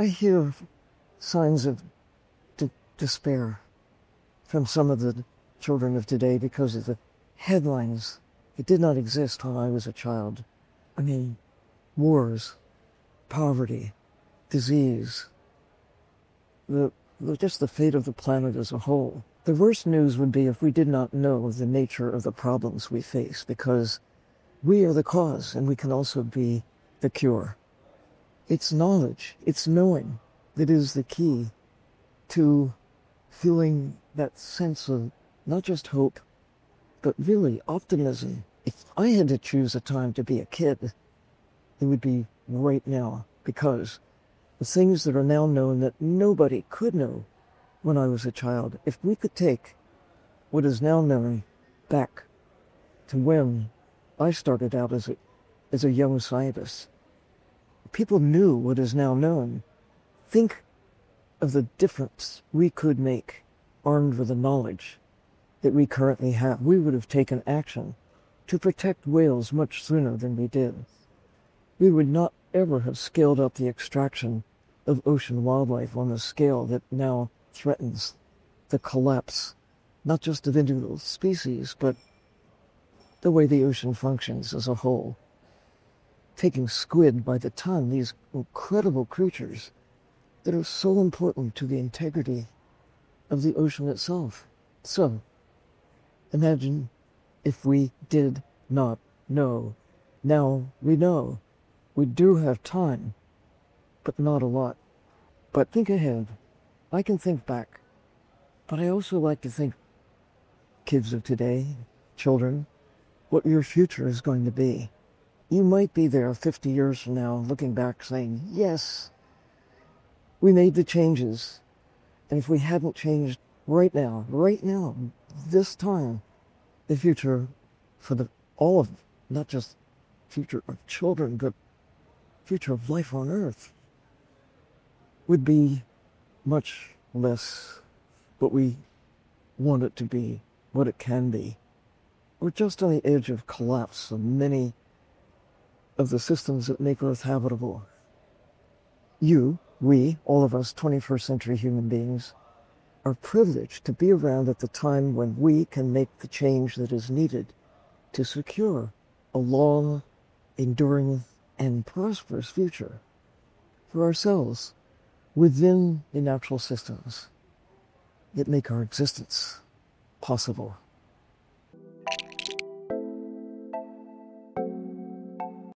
I hear signs of de- despair from some of the children of today because of the headlines. It did not exist when I was a child. I mean, wars, poverty, disease, the, the, just the fate of the planet as a whole. The worst news would be if we did not know the nature of the problems we face because we are the cause and we can also be the cure. It's knowledge, it's knowing that is the key to feeling that sense of not just hope, but really optimism. If I had to choose a time to be a kid, it would be right now because the things that are now known that nobody could know when I was a child, if we could take what is now known back to when I started out as a, as a young scientist, people knew what is now known. Think of the difference we could make armed with the knowledge that we currently have. We would have taken action to protect whales much sooner than we did. We would not ever have scaled up the extraction of ocean wildlife on the scale that now threatens the collapse, not just of individual species, but the way the ocean functions as a whole. Taking squid by the ton, these incredible creatures that are so important to the integrity of the ocean itself. So, imagine if we did not know. Now we know. We do have time, but not a lot. But think ahead. I can think back. But I also like to think, kids of today, children, what your future is going to be. You might be there 50 years from now looking back saying, yes, we made the changes. And if we hadn't changed right now, right now, this time, the future for the all of not just future of children, but future of life on earth would be much less what we want it to be, what it can be. We're just on the edge of collapse of many of the systems that make Earth habitable. You, we, all of us 21st century human beings, are privileged to be around at the time when we can make the change that is needed to secure a long, enduring, and prosperous future for ourselves within the natural systems that make our existence possible.